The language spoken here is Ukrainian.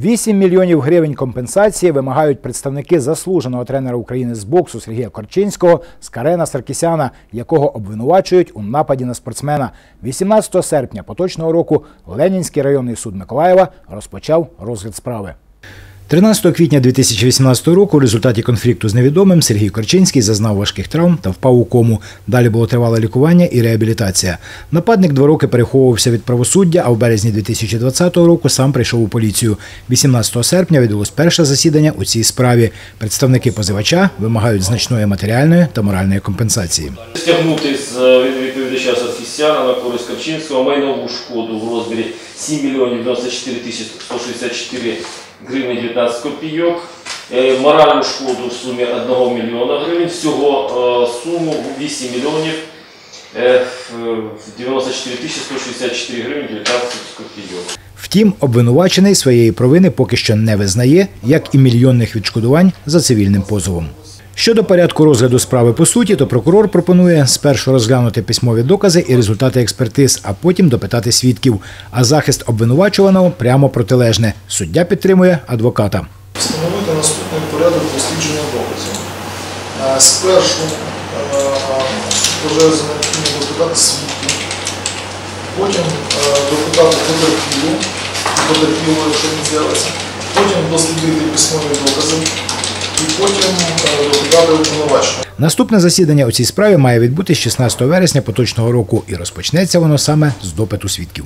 8 мільйонів гривень компенсації вимагають представники заслуженого тренера України з боксу Сергія Корчинського з Карена Саркісяна, якого обвинувачують у нападі на спортсмена. 18 серпня поточного року Ленінський районний суд Миколаєва розпочав розгляд справи. 13 квітня 2018 року у результаті конфлікту з невідомим Сергій Корчинський зазнав важких травм та впав у кому. Далі було тривале лікування і реабілітація. Нападник два роки переховувався від правосуддя, а в березні 2020 року сам прийшов у поліцію. 18 серпня відбулось перше засідання у цій справі. Представники позивача вимагають значної матеріальної та моральної компенсації. Стягнути з е, відповідача Саркісяна на користь Карчинського майнову шкоду в розмірі 7 мільйонів 94 тисяч 164 гривень 19 копійок, Е, моральну шкоду в сумі 1 мільйона гривень, всього е, суму 8 мільйонів е, 94 тисячі 164 гривень 19 копійок. Втім, обвинувачений своєї провини поки що не визнає, як і мільйонних відшкодувань за цивільним позовом. Щодо порядку розгляду справи по суті, то прокурор пропонує спершу розглянути письмові докази і результати експертиз, а потім допитати свідків. А захист обвинувачуваного прямо протилежне. Суддя підтримує адвоката. встановити наступний порядок дослідження доказів. Е, Спершу е, вважаю за допитати свідків, потім е, допитати потерпілу, потерпілу, якщо він з'явиться, потім дослідити письмові докази і потім е, допитати. Наступне засідання у цій справі має відбутись 16 вересня поточного року і розпочнеться воно саме з допиту свідків.